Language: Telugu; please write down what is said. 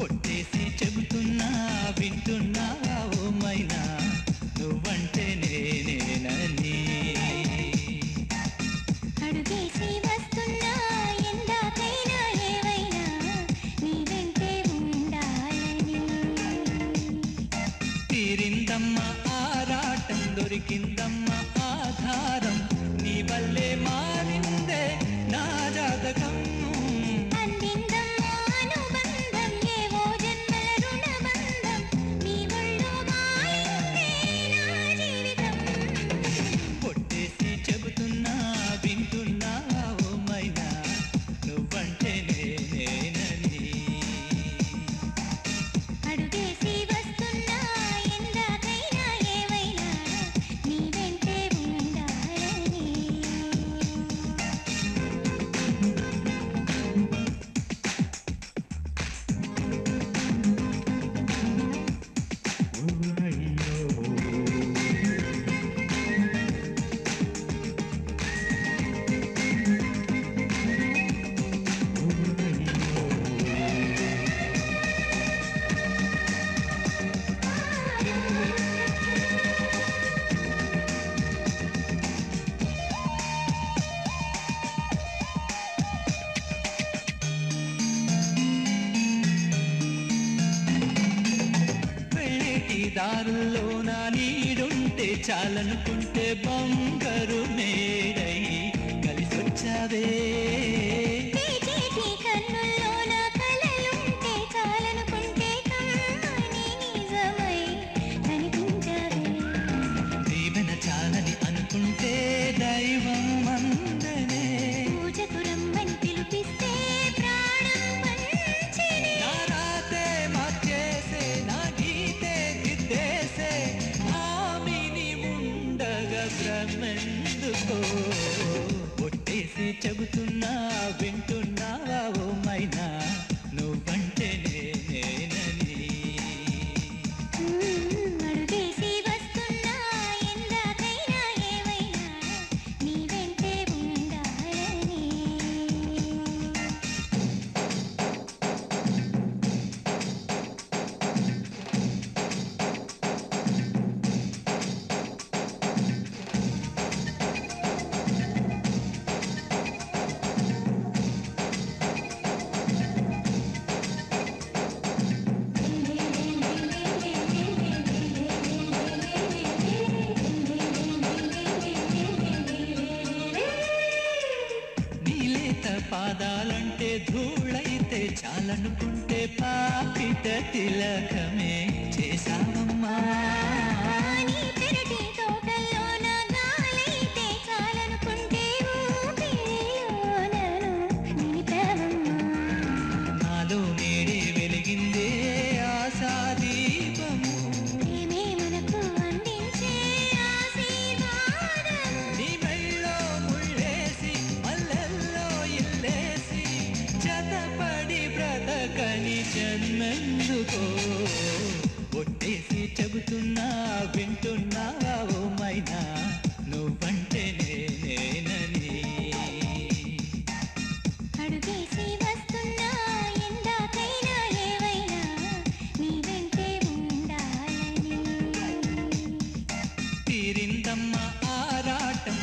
put this దారుల్లో నా నీడుంటే చాలనుకుంటే బొంగ. పాదాలంటే ధూళైతే చాలనుకుంటే పాపిత తిలకమే. జన్మెందుకో ఒట్టేసి చెబుతున్నా వింటున్నావా ఓ మైనా నువ్వంటే నేనేనని అడుగేసి ఆరాటం